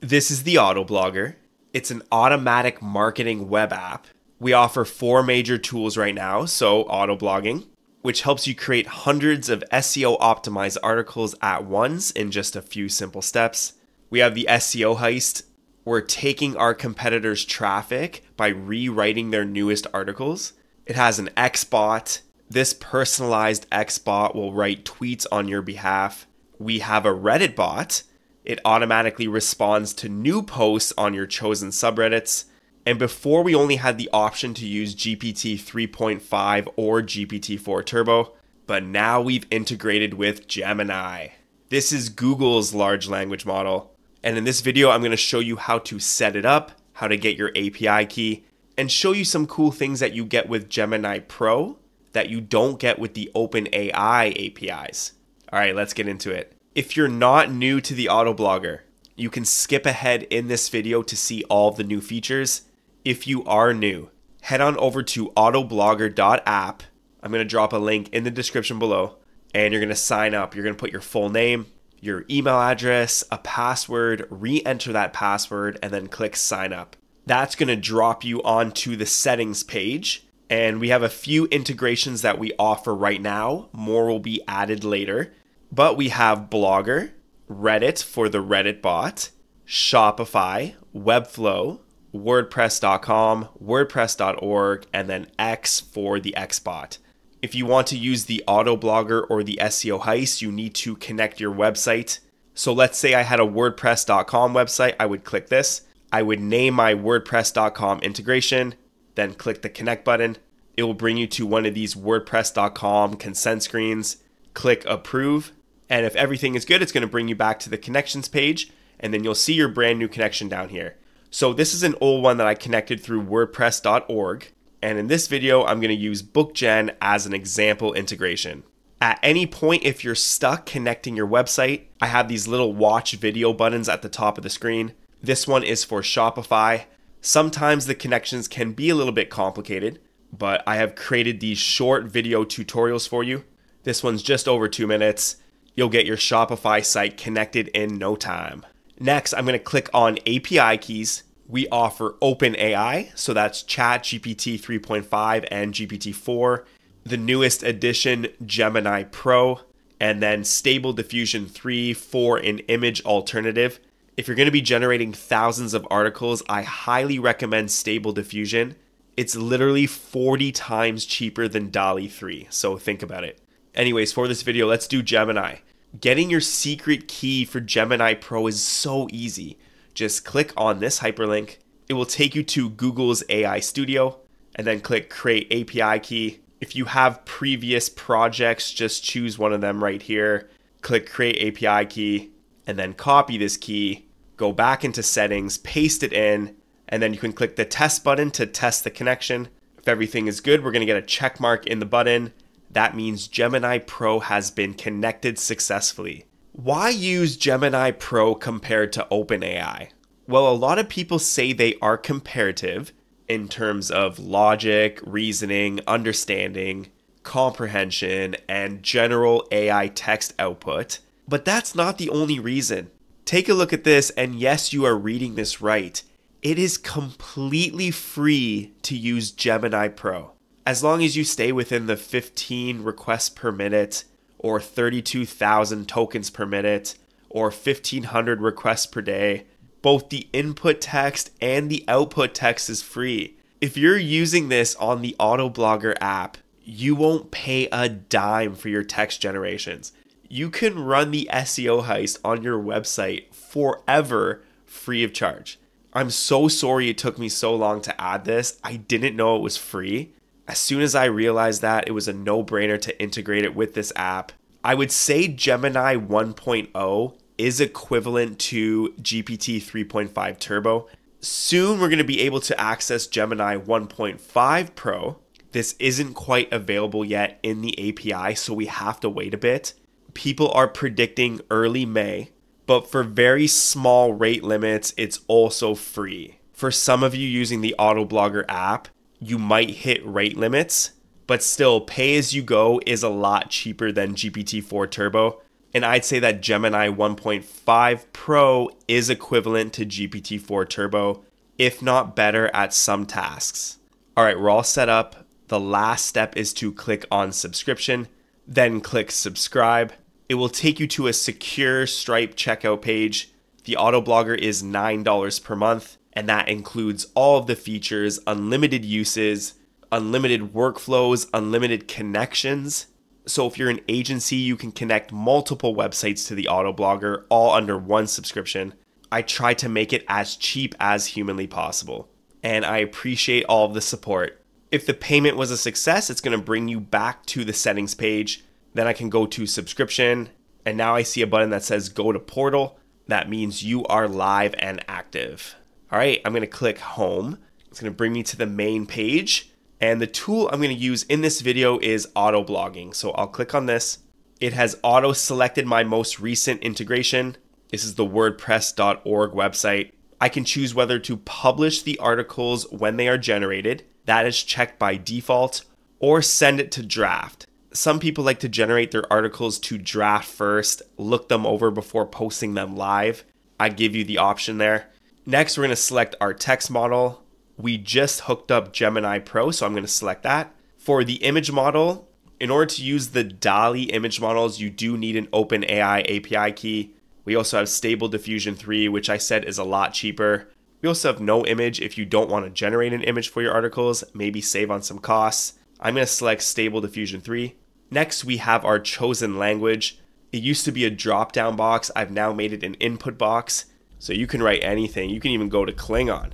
This is the Autoblogger. It's an automatic marketing web app. We offer four major tools right now. So, autoblogging, which helps you create hundreds of SEO optimized articles at once in just a few simple steps. We have the SEO heist. We're taking our competitors' traffic by rewriting their newest articles. It has an Xbot. This personalized Xbot will write tweets on your behalf. We have a Reddit bot. It automatically responds to new posts on your chosen subreddits. And before we only had the option to use GPT 3.5 or GPT 4 Turbo, but now we've integrated with Gemini. This is Google's large language model. And in this video, I'm going to show you how to set it up, how to get your API key, and show you some cool things that you get with Gemini Pro that you don't get with the OpenAI APIs. All right, let's get into it. If you're not new to the Autoblogger, you can skip ahead in this video to see all the new features. If you are new, head on over to autoblogger.app. I'm going to drop a link in the description below and you're going to sign up. You're going to put your full name, your email address, a password, re enter that password, and then click sign up. That's going to drop you onto the settings page. And we have a few integrations that we offer right now. More will be added later. But we have Blogger, Reddit for the Reddit bot, Shopify, Webflow, WordPress.com, WordPress.org, and then X for the Xbot. If you want to use the Autoblogger or the SEO Heist, you need to connect your website. So let's say I had a WordPress.com website, I would click this. I would name my WordPress.com integration, then click the connect button. It will bring you to one of these WordPress.com consent screens. Click approve. And if everything is good, it's going to bring you back to the connections page. And then you'll see your brand new connection down here. So this is an old one that I connected through WordPress.org. And in this video, I'm going to use BookGen as an example integration. At any point, if you're stuck connecting your website, I have these little watch video buttons at the top of the screen. This one is for Shopify. Sometimes the connections can be a little bit complicated, but I have created these short video tutorials for you. This one's just over two minutes. You'll get your Shopify site connected in no time. Next, I'm going to click on API keys. We offer OpenAI, so that's ChatGPT 3.5 and GPT 4, the newest edition Gemini Pro, and then Stable Diffusion 3 for an image alternative. If you're going to be generating thousands of articles, I highly recommend Stable Diffusion. It's literally 40 times cheaper than DALL-E 3, so think about it. Anyways, for this video, let's do Gemini. Getting your secret key for Gemini Pro is so easy. Just click on this hyperlink. It will take you to Google's AI Studio and then click Create API Key. If you have previous projects, just choose one of them right here. Click Create API Key and then copy this key. Go back into settings, paste it in, and then you can click the test button to test the connection. If everything is good, we're going to get a check mark in the button that means Gemini Pro has been connected successfully. Why use Gemini Pro compared to OpenAI? Well, a lot of people say they are comparative in terms of logic, reasoning, understanding, comprehension, and general AI text output. But that's not the only reason. Take a look at this, and yes, you are reading this right. It is completely free to use Gemini Pro as long as you stay within the 15 requests per minute or 32,000 tokens per minute or 1500 requests per day, both the input text and the output text is free. If you're using this on the Autoblogger app, you won't pay a dime for your text generations. You can run the SEO heist on your website forever free of charge. I'm so sorry it took me so long to add this. I didn't know it was free. As soon as I realized that, it was a no brainer to integrate it with this app. I would say Gemini 1.0 is equivalent to GPT 3.5 Turbo. Soon we're going to be able to access Gemini 1.5 Pro. This isn't quite available yet in the API, so we have to wait a bit. People are predicting early May, but for very small rate limits, it's also free. For some of you using the Autoblogger app, you might hit rate limits, but still, pay as you go is a lot cheaper than GPT 4 Turbo. And I'd say that Gemini 1.5 Pro is equivalent to GPT 4 Turbo, if not better at some tasks. All right, we're all set up. The last step is to click on subscription, then click subscribe. It will take you to a secure Stripe checkout page. The Autoblogger is $9 per month, and that includes all of the features, unlimited uses, unlimited workflows, unlimited connections. So if you're an agency, you can connect multiple websites to the Autoblogger all under one subscription. I try to make it as cheap as humanly possible, and I appreciate all of the support. If the payment was a success, it's going to bring you back to the settings page. Then I can go to subscription, and now I see a button that says go to portal. That means you are live and active. All right, I'm going to click home. It's going to bring me to the main page. And the tool I'm going to use in this video is auto blogging. So I'll click on this. It has auto selected my most recent integration. This is the WordPress.org website. I can choose whether to publish the articles when they are generated. That is checked by default, or send it to draft. Some people like to generate their articles to draft first, look them over before posting them live. I give you the option there. Next, we're going to select our text model we just hooked up Gemini Pro, so I'm going to select that. For the image model, in order to use the DALL-E image models, you do need an OpenAI API key. We also have Stable Diffusion 3, which I said is a lot cheaper. We also have no image if you don't want to generate an image for your articles, maybe save on some costs. I'm going to select Stable Diffusion 3. Next, we have our chosen language. It used to be a drop down box, I've now made it an input box. So you can write anything, you can even go to Klingon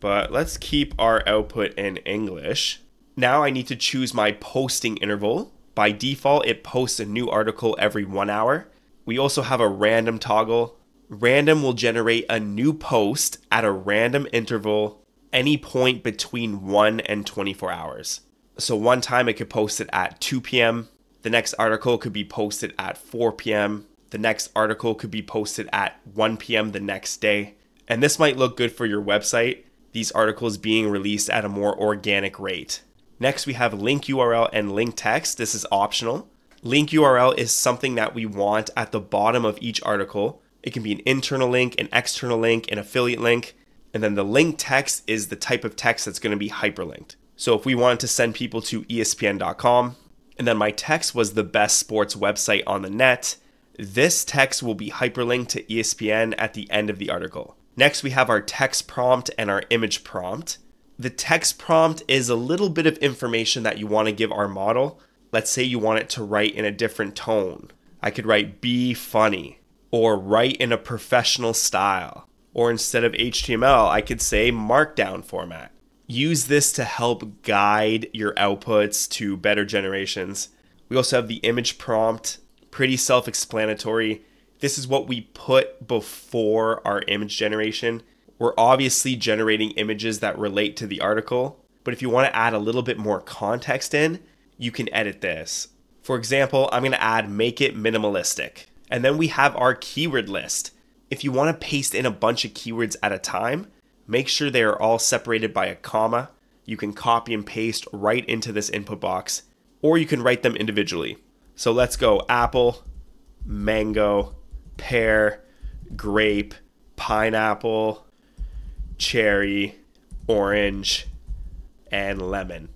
but let's keep our output in English. Now I need to choose my posting interval. By default, it posts a new article every one hour. We also have a random toggle. Random will generate a new post at a random interval any point between 1 and 24 hours. So one time it could post it at 2 p.m. The next article could be posted at 4 p.m. The next article could be posted at 1 p.m. the next day. And this might look good for your website, these articles being released at a more organic rate. Next, we have link URL and link text. This is optional. Link URL is something that we want at the bottom of each article. It can be an internal link, an external link, an affiliate link. And then the link text is the type of text that's going to be hyperlinked. So if we wanted to send people to ESPN.com, and then my text was the best sports website on the net, this text will be hyperlinked to ESPN at the end of the article. Next, we have our text prompt and our image prompt. The text prompt is a little bit of information that you want to give our model. Let's say you want it to write in a different tone. I could write be funny or write in a professional style. Or instead of HTML, I could say markdown format. Use this to help guide your outputs to better generations. We also have the image prompt, pretty self explanatory this is what we put before our image generation. We're obviously generating images that relate to the article, but if you want to add a little bit more context in, you can edit this. For example, I'm going to add make it minimalistic. And then we have our keyword list. If you want to paste in a bunch of keywords at a time, make sure they are all separated by a comma. You can copy and paste right into this input box, or you can write them individually. So let's go apple, mango, pear, grape, pineapple, cherry, orange, and lemon.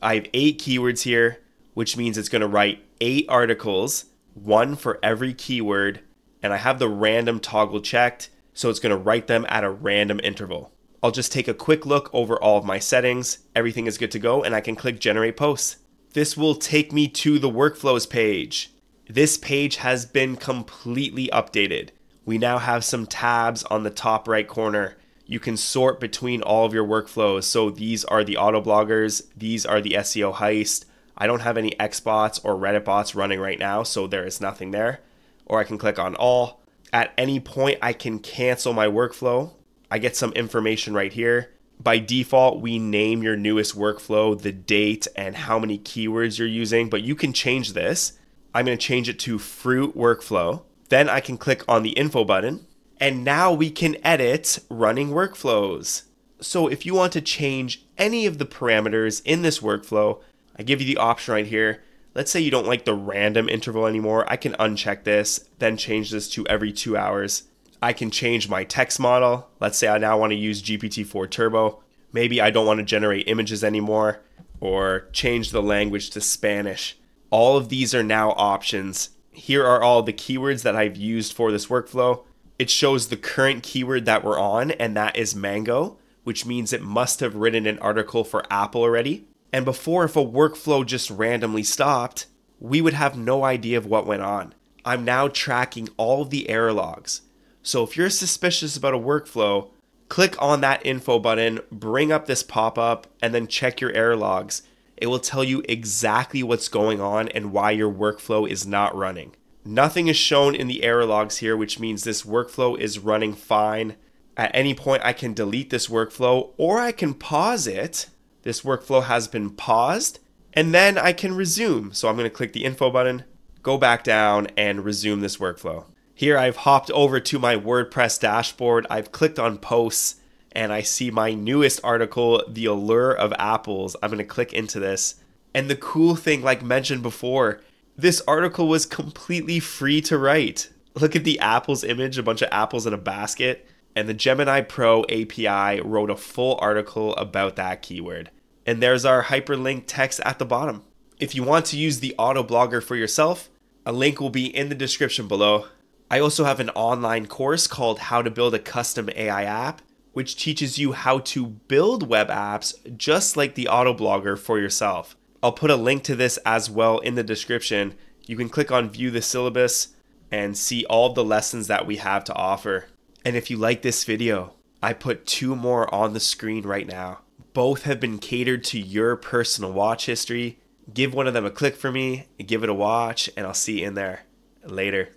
I have eight keywords here, which means it's going to write eight articles, one for every keyword, and I have the random toggle checked, so it's going to write them at a random interval. I'll just take a quick look over all of my settings. Everything is good to go, and I can click Generate Posts. This will take me to the Workflows page. This page has been completely updated. We now have some tabs on the top right corner. You can sort between all of your workflows. So these are the auto bloggers, these are the SEO heist. I don't have any Xbots or Reddit bots running right now, so there is nothing there. Or I can click on all. At any point, I can cancel my workflow. I get some information right here. By default, we name your newest workflow, the date, and how many keywords you're using, but you can change this. I'm going to change it to fruit workflow. Then I can click on the info button and now we can edit running workflows. So if you want to change any of the parameters in this workflow, I give you the option right here. Let's say you don't like the random interval anymore. I can uncheck this, then change this to every two hours. I can change my text model. Let's say I now want to use GPT-4 Turbo. Maybe I don't want to generate images anymore or change the language to Spanish. All of these are now options. Here are all the keywords that I've used for this workflow. It shows the current keyword that we're on, and that is mango, which means it must have written an article for Apple already. And before, if a workflow just randomly stopped, we would have no idea of what went on. I'm now tracking all the error logs. So if you're suspicious about a workflow, click on that info button, bring up this pop up, and then check your error logs. It will tell you exactly what's going on and why your workflow is not running. Nothing is shown in the error logs here, which means this workflow is running fine. At any point, I can delete this workflow or I can pause it this workflow has been paused and then I can resume. So I'm going to click the info button, go back down and resume this workflow. Here I've hopped over to my WordPress dashboard. I've clicked on posts and I see my newest article, The Allure of Apples. I'm going to click into this. And the cool thing, like mentioned before, this article was completely free to write. Look at the apples image, a bunch of apples in a basket. And the Gemini Pro API wrote a full article about that keyword and there's our hyperlink text at the bottom. If you want to use the auto blogger for yourself, a link will be in the description below. I also have an online course called How to Build a Custom AI App, which teaches you how to build web apps just like the auto blogger for yourself. I'll put a link to this as well in the description. You can click on view the syllabus and see all the lessons that we have to offer. And if you like this video, I put two more on the screen right now both have been catered to your personal watch history. Give one of them a click for me, give it a watch, and I'll see you in there. Later.